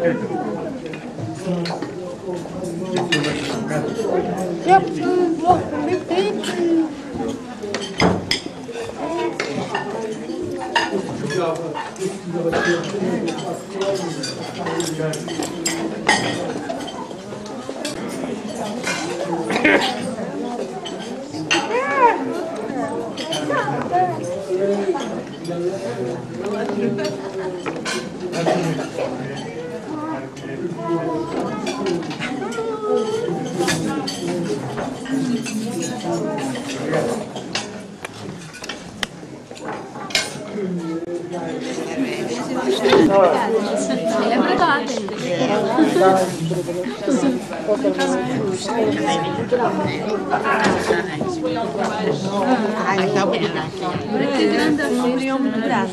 Yep, block, big, big. Thank you. Obrigada. Ele é obrigado. verdade. Que grande abriu muito grande.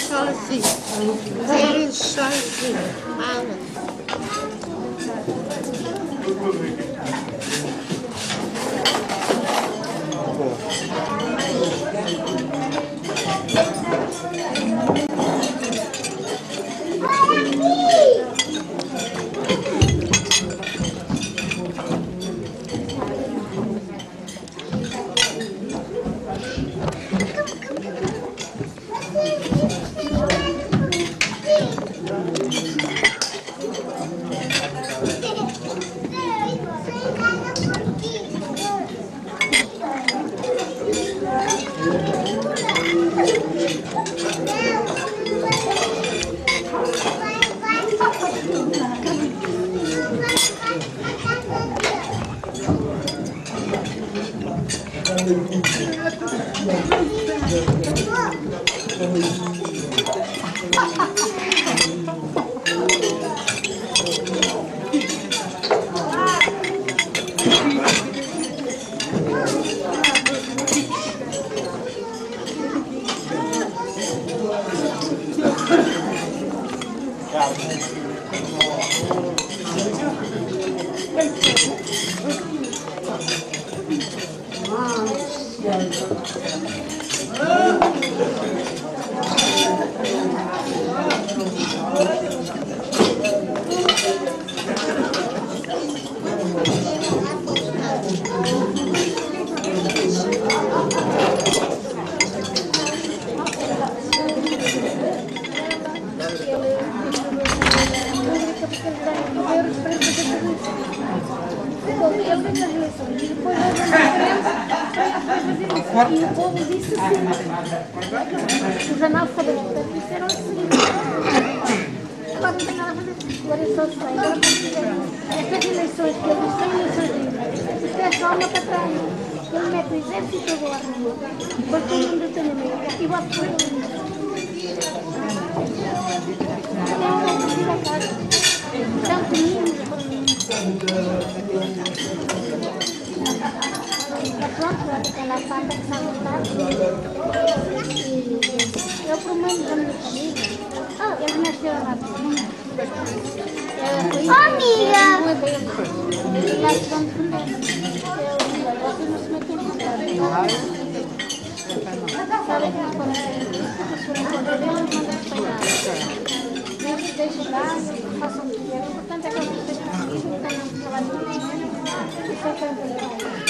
Sophie. Very Sophie. Mama. Sozinho. Fala. 복주. E o povo disse assim. Os analfabetos disseram assim. Agora não tem nada a fazer. Agora é só sei. Agora estas eleições que eles têm eleições livres. é só uma patrona. Ele mete o exército agora. Depois todo mundo tem amigo. E tudo ali. Tem um outro filho está. Eu prometo da minha família. Oh, amiga! Vocês não se metem em contato. Sabe que eles podem ser. Se é um e licença. Aqui também está aqui está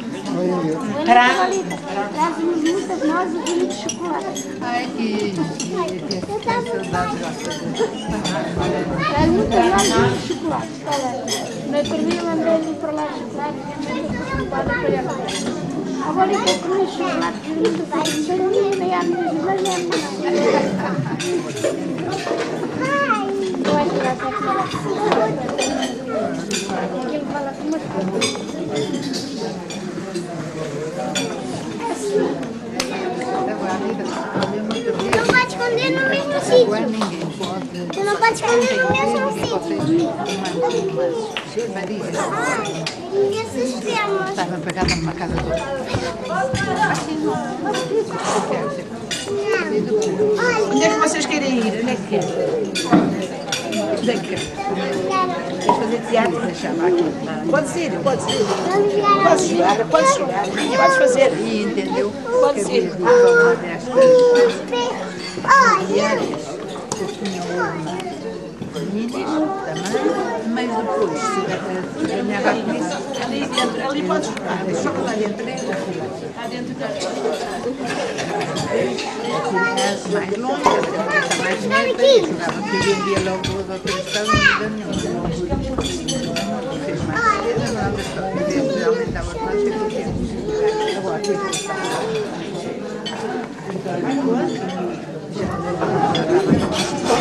para trás, não. Traz-nos muitas nozes e muito chocolate. Ai, que, que, que, que saudade Traz muitas nozes e muito chocolate. Lembrei de ir para lá de chocolate e a mãe foi preocupada para ir a comer. Agora eu comer chocolate de bem. Sem ninguém nem a minha irmã nem a minha Eu acho que vai ser ele fala com umas coisas. Agora, a vida, olha muito bem. Não pode esconder no mesmo sítio. pode. Você não pode esconder no mesmo sítio. E esses temas? estava pegada numa casa do. Onde é que vocês querem ir? Onde é que querem? Onde é que querem? Fazer teatro? Deixava aqui. Pode ser, pode ser. Podes jogar, podes jogar. Podes fazer. E entendeu? Pode meninas também, mas depois se ganhava com isso. Ali dentro, ali podes jogar. Só que lá dentro é Lá dentro As mais longas, as mais netas, jogavam que vendia logo duas ou três casas, não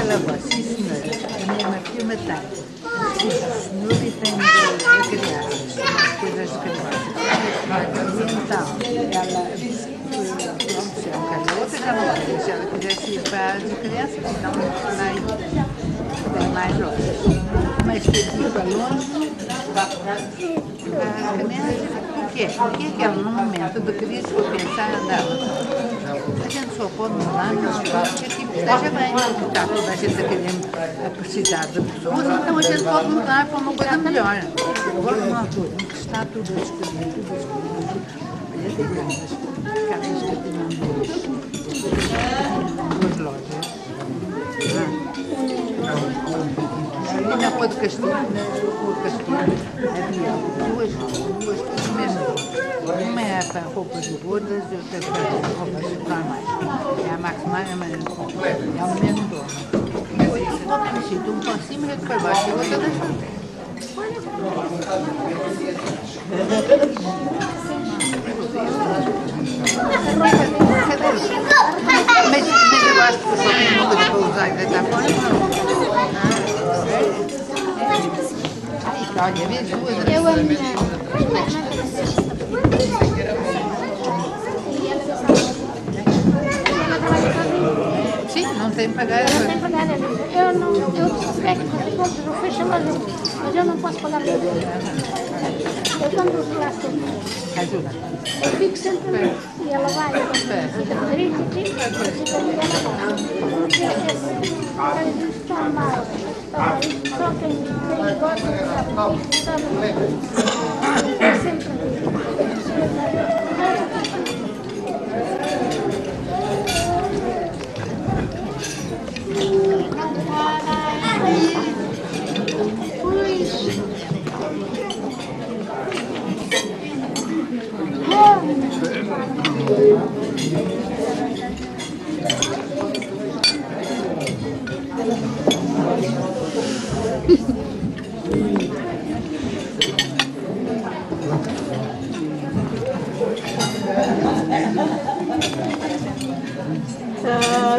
Ela vai, sim senhora, a minha firma tem. Sim, senhor e tem de crianças, coisas de crianças. E então, ela disse que, é um não queria. Se ela quisesse ir para as crianças, então lá tem mais horas. Mas que para longe, para a criança, por quê? Porque aquele momento de crise que eu pensar andava. A gente só pode mudar não que a equipe esteja bem, está toda a gente a a precisar de pessoas, então a gente pode mudar para uma coisa melhor. Agora, numa altura em que está tudo a escrever, tudo a tem casas, que tinham duas, lojas. Ah. E na Rua do Castilho, na Rua do Castilho, havia duas, duas coisas mesmo. Uma é para roupas gordas e outra é para roupas normais. É a Maximana, mas é o mesmo dono. Tem sítio, um para cima e outro para baixo, e outra das mas, mas eu acho que só tem uma coisa para usar e deitar fora, não. Ah, Olha, vê duas. Eu a minha. Ela trabalha sozinha. Sim, não tem pagar. Ela tem pagar. Eu não. Eu que fazer contas, eu fecho a loja. Mas eu não posso pagar tudo. Eu quando lá Ajuda. eu fico sempre ali. E ela vai. Fica fazer isso aqui. E ela vai. Esse está mal.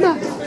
Amiga,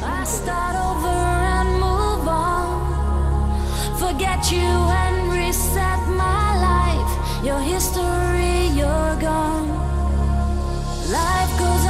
I start over and move on. Forget you and reset my life. Your history, you're gone. Life goes on.